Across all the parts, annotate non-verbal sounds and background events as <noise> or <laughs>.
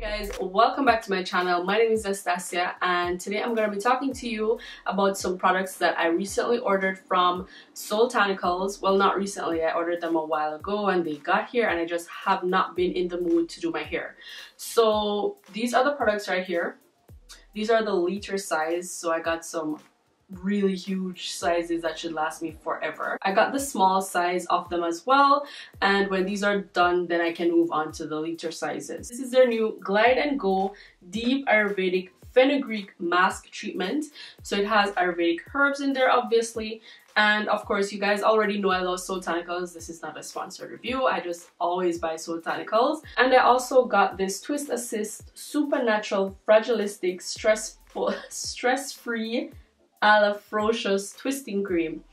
guys welcome back to my channel. My name is Nastasia and today I'm going to be talking to you about some products that I recently ordered from Soultanicals well not recently I ordered them a while ago and they got here and I just have not been in the mood to do my hair. So these are the products right here. These are the liter size so I got some really huge sizes that should last me forever. I got the small size of them as well and when these are done then I can move on to the liter sizes. This is their new Glide and Go Deep Ayurvedic Fenugreek Mask Treatment. So it has Ayurvedic herbs in there obviously and of course you guys already know I love Soultanicals. This is not a sponsored review. I just always buy Soultanicals. And I also got this Twist Assist Supernatural Fragilistic Stressful <laughs> Stress-Free Alafrocious Twisting Cream.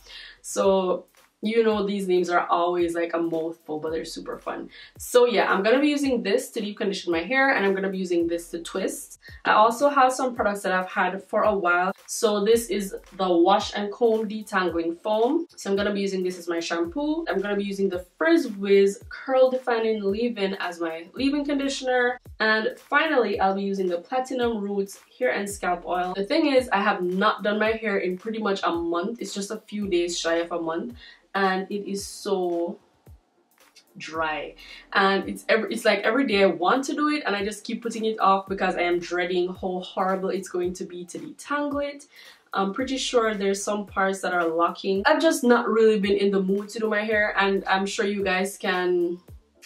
So you know these names are always like a mouthful but they're super fun. So yeah i'm gonna be using this to deep condition my hair and i'm gonna be using this to twist. I also have some products that i've had for a while. So this is the wash and comb detangling foam. So i'm gonna be using this as my shampoo. I'm gonna be using the frizz wiz curl defining leave-in as my leave-in conditioner. And finally i'll be using the platinum roots hair and scalp oil. The thing is i have not done my hair in pretty much a month. It's just a few days shy of a month and it is so dry. And it's every it's like every day I want to do it and I just keep putting it off because I am dreading how horrible it's going to be to detangle it. I'm pretty sure there's some parts that are locking. I've just not really been in the mood to do my hair and I'm sure you guys can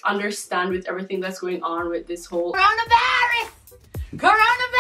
understand with everything that's going on with this whole coronavirus! Coronavirus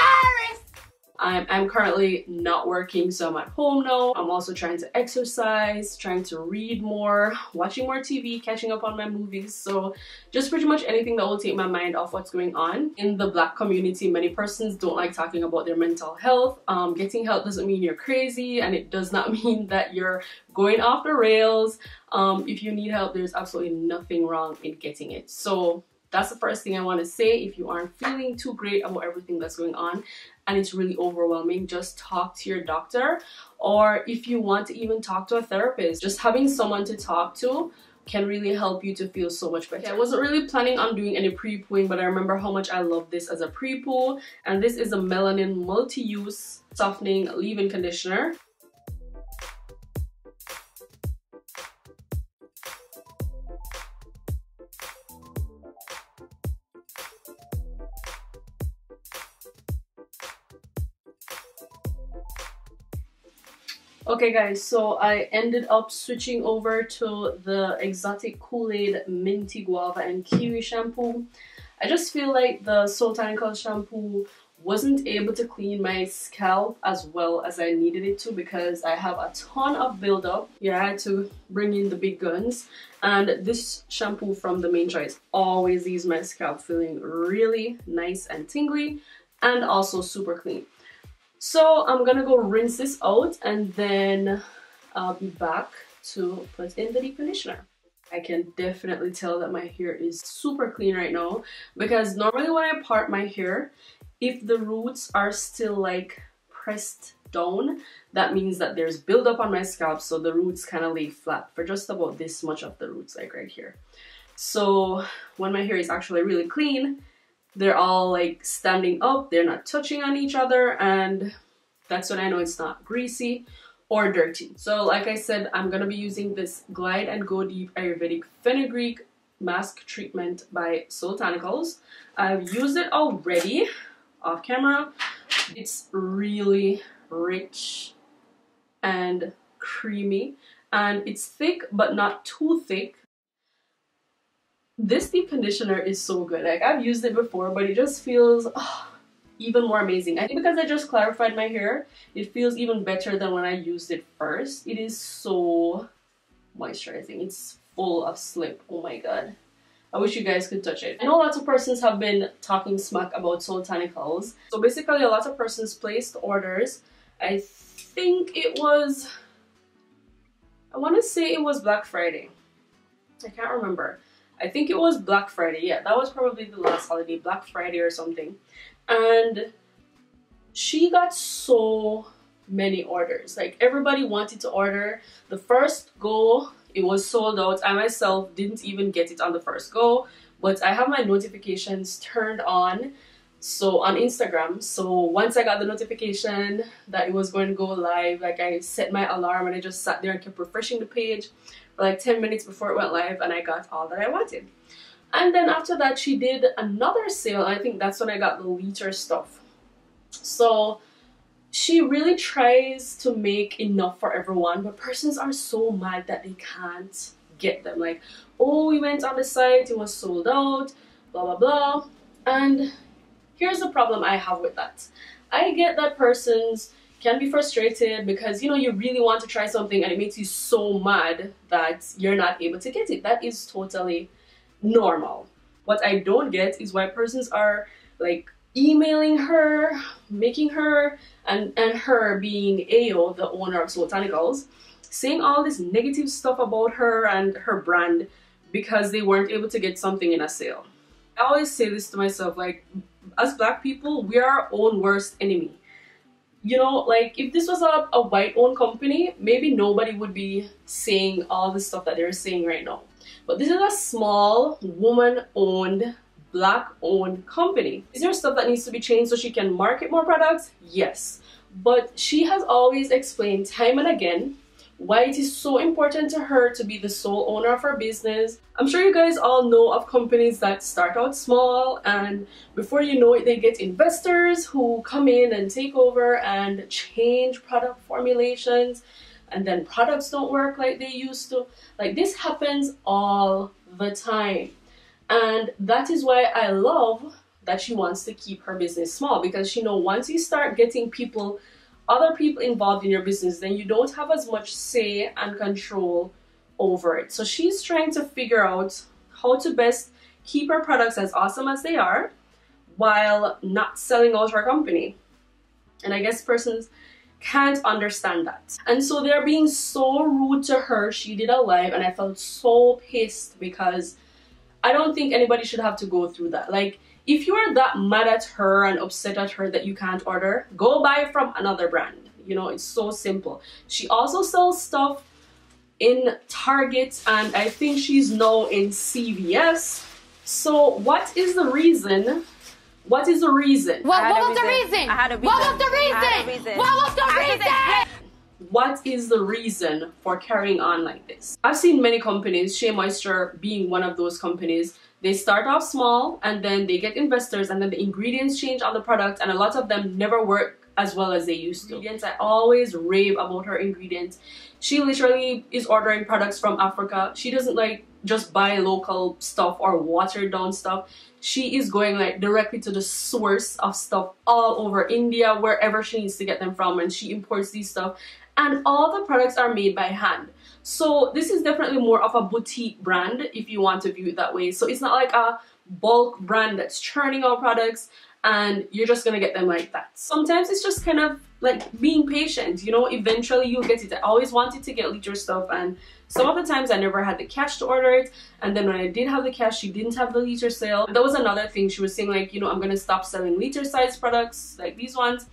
I'm, I'm currently not working, so I'm at home now. I'm also trying to exercise, trying to read more, watching more TV, catching up on my movies. So just pretty much anything that will take my mind off what's going on. In the black community, many persons don't like talking about their mental health. Um, getting help doesn't mean you're crazy and it does not <laughs> mean that you're going off the rails. Um, if you need help, there's absolutely nothing wrong in getting it. So that's the first thing I want to say. If you aren't feeling too great about everything that's going on and it's really overwhelming, just talk to your doctor. Or if you want to even talk to a therapist, just having someone to talk to can really help you to feel so much better. Okay, I wasn't really planning on doing any pre-pooing, but I remember how much I love this as a pre-poo. And this is a Melanin Multi-Use Softening Leave-In Conditioner. Okay guys, so I ended up switching over to the Exotic Cool Laid Minty Guava and Kiwi shampoo. I just feel like the Soultanicals shampoo wasn't able to clean my scalp as well as I needed it to because I have a ton of buildup. Yeah, I had to bring in the big guns. And this shampoo from the Mane Choice always leaves my scalp feeling really nice and tingly and also super clean. So I'm gonna go rinse this out and then I'll be back to put in the deep conditioner. I can definitely tell that my hair is super clean right now because normally when I part my hair, if the roots are still like pressed down, that means that there's buildup on my scalp so the roots kind of lay flat for just about this much of the roots like right here. So when my hair is actually really clean, they're all like standing up, they're not touching on each other, and that's when I know it's not greasy or dirty. So like I said, I'm gonna be using this Glide and Go Deep Ayurvedic Fenugreek Mask Treatment by Soultanicals. I've used it already off camera. It's really rich and creamy and it's thick but not too thick this deep conditioner is so good. Like I've used it before, but it just feels oh, even more amazing. I think because I just clarified my hair, it feels even better than when I used it first. It is so moisturizing. It's full of slip. Oh my god. I wish you guys could touch it. I know lots of persons have been talking smack about Soultanicals. So basically a lot of persons placed orders. I think it was, I want to say it was Black Friday. I can't remember. I think it was Black Friday. Yeah, that was probably the last holiday, Black Friday or something. And she got so many orders. Like everybody wanted to order. The first go, it was sold out. I myself didn't even get it on the first go, but I have my notifications turned on so on Instagram. So once I got the notification that it was going to go live, like I set my alarm and I just sat there and kept refreshing the page like 10 minutes before it went live and I got all that I wanted. And then after that, she did another sale. I think that's when I got the liter stuff. So she really tries to make enough for everyone, but persons are so mad that they can't get them. Like, oh, we went on the site, it was sold out, blah, blah, blah. And here's the problem I have with that. I get that persons can be frustrated because you know you really want to try something and it makes you so mad that you're not able to get it. That is totally normal. What I don't get is why persons are like emailing her, making her and and her being Ao, the owner of Soultanicals, saying all this negative stuff about her and her brand because they weren't able to get something in a sale. I always say this to myself like as black people, we are our own worst enemy. You know, like if this was a, a white owned company, maybe nobody would be saying all the stuff that they're saying right now. But this is a small woman owned, black owned company. Is there stuff that needs to be changed so she can market more products? Yes. But she has always explained time and again why it is so important to her to be the sole owner of her business. I'm sure you guys all know of companies that start out small and before you know it they get investors who come in and take over and change product formulations and then products don't work like they used to. Like this happens all the time. And that is why I love that she wants to keep her business small because she know once you start getting people other people involved in your business, then you don't have as much say and control over it. So she's trying to figure out how to best keep her products as awesome as they are while not selling out her company. And I guess persons can't understand that. And so they're being so rude to her. She did a live and I felt so pissed because I don't think anybody should have to go through that. Like if you are that mad at her and upset at her that you can't order, go buy from another brand. You know, it's so simple. She also sells stuff in Target and I think she's now in CVS. So what is the reason? What is the reason? What, what was reason. the reason? I had a reason. What was the reason? reason. What was the reason? What is the reason for carrying on like this? I've seen many companies, Shea Moisture being one of those companies, they start off small and then they get investors and then the ingredients change on the product and a lot of them never work as well as they used to. Ingredients, I always rave about her ingredients. She literally is ordering products from Africa. She doesn't like just buy local stuff or watered down stuff. She is going like directly to the source of stuff all over India, wherever she needs to get them from and she imports these stuff. And all the products are made by hand. So this is definitely more of a boutique brand if you want to view it that way. So it's not like a bulk brand that's churning out products and you're just gonna get them like that. Sometimes it's just kind of like being patient, you know, eventually you'll get it. I always wanted to get liter stuff and some of the times I never had the cash to order it and then when I did have the cash she didn't have the liter sale. That was another thing she was saying like, you know, I'm gonna stop selling liter size products like these ones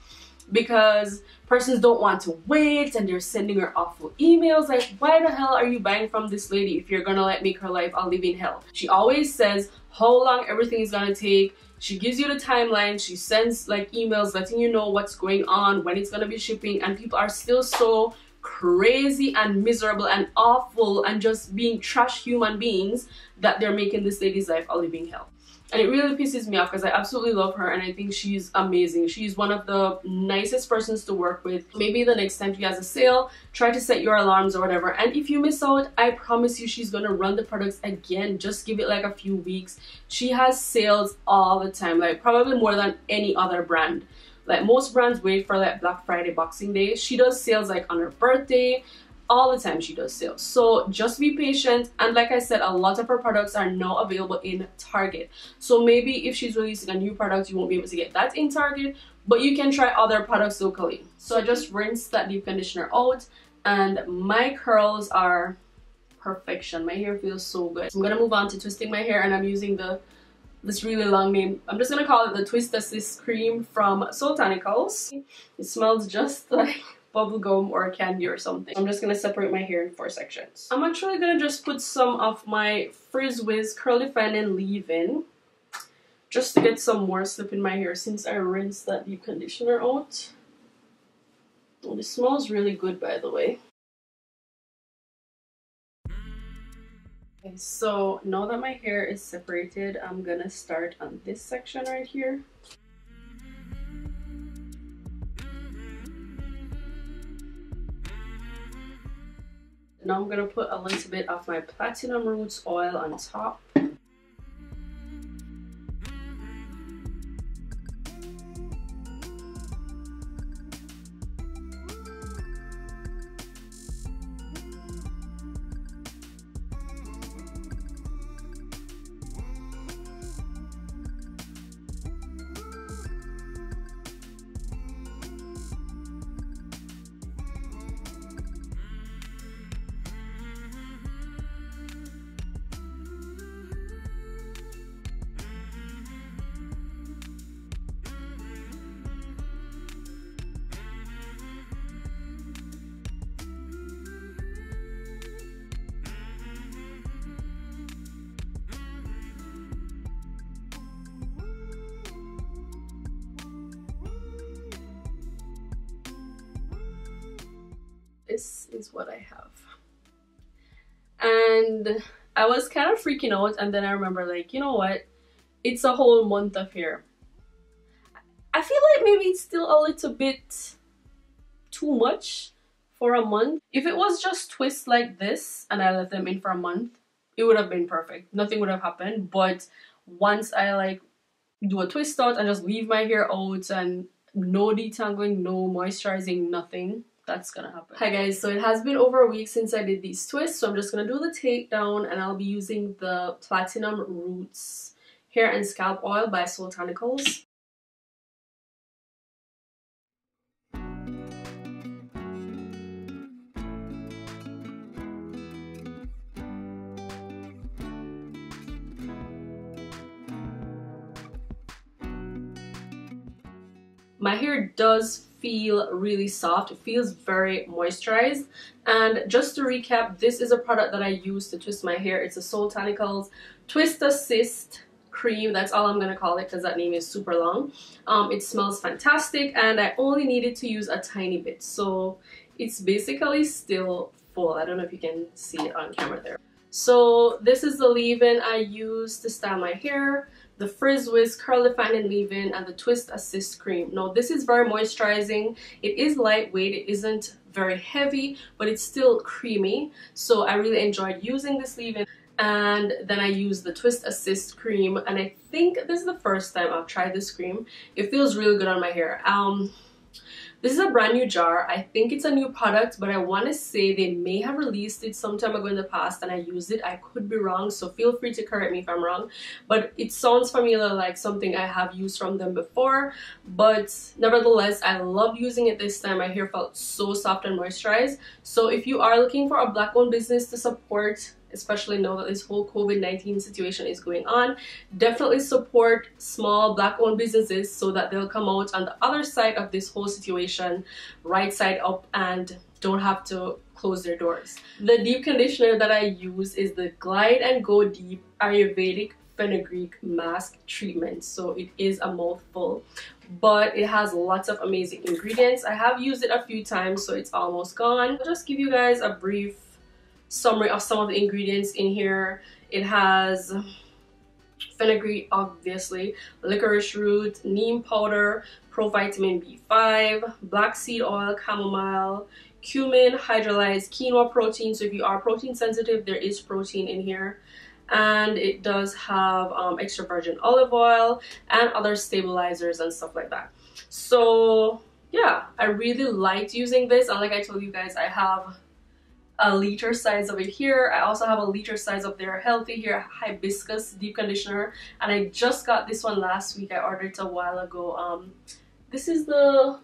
because persons don't want to wait and they're sending her awful emails like why the hell are you buying from this lady if you're gonna let make her life I'll live in hell? She always says how long everything is gonna take. She gives you the timeline. She sends like emails letting you know what's going on when it's gonna be shipping and people are still so crazy and miserable and awful and just being trash human beings that they're making this lady's life a living hell and it really pisses me off because I absolutely love her and I think she's amazing. She's one of the nicest persons to work with. Maybe the next time she has a sale, try to set your alarms or whatever. And if you miss out, I promise you she's gonna run the products again. Just give it like a few weeks. She has sales all the time, like probably more than any other brand. Like most brands wait for like Black Friday, Boxing Day. She does sales like on her birthday, all the time she does sales. So just be patient and like i said a lot of her products are now available in target. So maybe if she's releasing a new product you won't be able to get that in target but you can try other products locally. So i just rinsed that deep conditioner out and my curls are perfection. My hair feels so good. So i'm gonna move on to twisting my hair and i'm using the this really long name. I'm just gonna call it the twist assist cream from Soultanicals it smells just <laughs> like bubblegum or candy or something. I'm just gonna separate my hair in four sections. I'm actually gonna just put some of my Frizz Wiz Curl Define and Leave-In just to get some more slip in my hair since I rinsed that deep conditioner out. Oh, this smells really good by the way. Okay, so now that my hair is separated, I'm gonna start on this section right here. Now I'm gonna put a little bit of my Platinum Roots oil on top. This is what I have. And I was kind of freaking out and then I remember like, you know what? It's a whole month of hair. I feel like maybe it's still a little bit too much for a month. If it was just twists like this and I left them in for a month, it would have been perfect. Nothing would have happened. But once I like do a twist out and just leave my hair out and no detangling, no moisturizing, nothing, that's gonna happen. Hi guys, so it has been over a week since I did these twists, so I'm just gonna do the takedown and I'll be using the Platinum Roots Hair and Scalp Oil by Soultanicals. my hair does feel really soft. It feels very moisturized. And just to recap this is a product that I use to twist my hair. It's a Soultanicals Twist Assist cream. That's all I'm gonna call it because that name is super long. Um, it smells fantastic and I only needed to use a tiny bit. So it's basically still full. I don't know if you can see it on camera there. So this is the leave-in I use to style my hair the Frizz Wiz Curl Defining Leave-In and the Twist Assist Cream. Now this is very moisturizing. It is lightweight. It isn't very heavy, but it's still creamy. So I really enjoyed using this leave-in. And then I use the Twist Assist Cream. And I think this is the first time I've tried this cream. It feels really good on my hair. Um, this is a brand new jar. I think it's a new product, but I want to say they may have released it some time ago in the past and I used it. I could be wrong, so feel free to correct me if I'm wrong. But it sounds familiar like something I have used from them before. But nevertheless, I love using it this time. My hair felt so soft and moisturized. So if you are looking for a black-owned business to support especially now that this whole COVID-19 situation is going on. Definitely support small black owned businesses so that they'll come out on the other side of this whole situation, right side up and don't have to close their doors. The deep conditioner that I use is the Glide and Go Deep Ayurvedic fenugreek mask treatment so it is a mouthful but it has lots of amazing ingredients i have used it a few times so it's almost gone i'll just give you guys a brief summary of some of the ingredients in here. It has fenugreek, obviously, licorice root, neem powder, provitamin B5, black seed oil, chamomile, cumin, hydrolyzed quinoa protein. So if you are protein sensitive, there is protein in here. And it does have um, extra virgin olive oil and other stabilizers and stuff like that. So yeah, I really liked using this. And like I told you guys, I have a liter size of it here. I also have a liter size of their Healthy Hair Hibiscus Deep Conditioner. And I just got this one last week. I ordered it a while ago. Um, this is the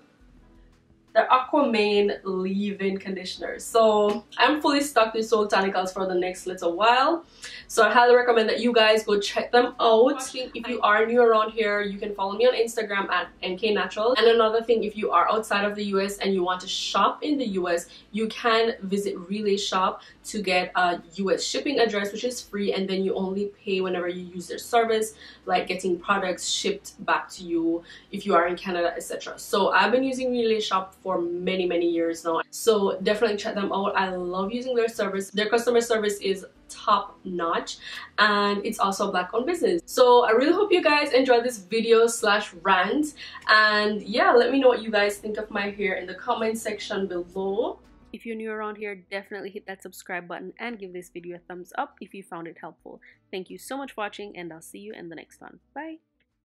their Aquaman leave-in conditioner. So I'm fully stocked with Soultanicals for the next little while. So I highly recommend that you guys go check them out. If you are new around here, you can follow me on Instagram at NK Natural. And another thing, if you are outside of the US and you want to shop in the US, you can visit Relay Shop to get a US shipping address, which is free, and then you only pay whenever you use their service, like getting products shipped back to you if you are in Canada, etc. So I've been using Relay Shop for many, many years now. So definitely check them out. I love using their service. Their customer service is top notch and it's also a black owned business so i really hope you guys enjoyed this video slash rant and yeah let me know what you guys think of my hair in the comment section below if you're new around here, definitely hit that subscribe button and give this video a thumbs up if you found it helpful. Thank you so much for watching and I'll see you in the next one. Bye!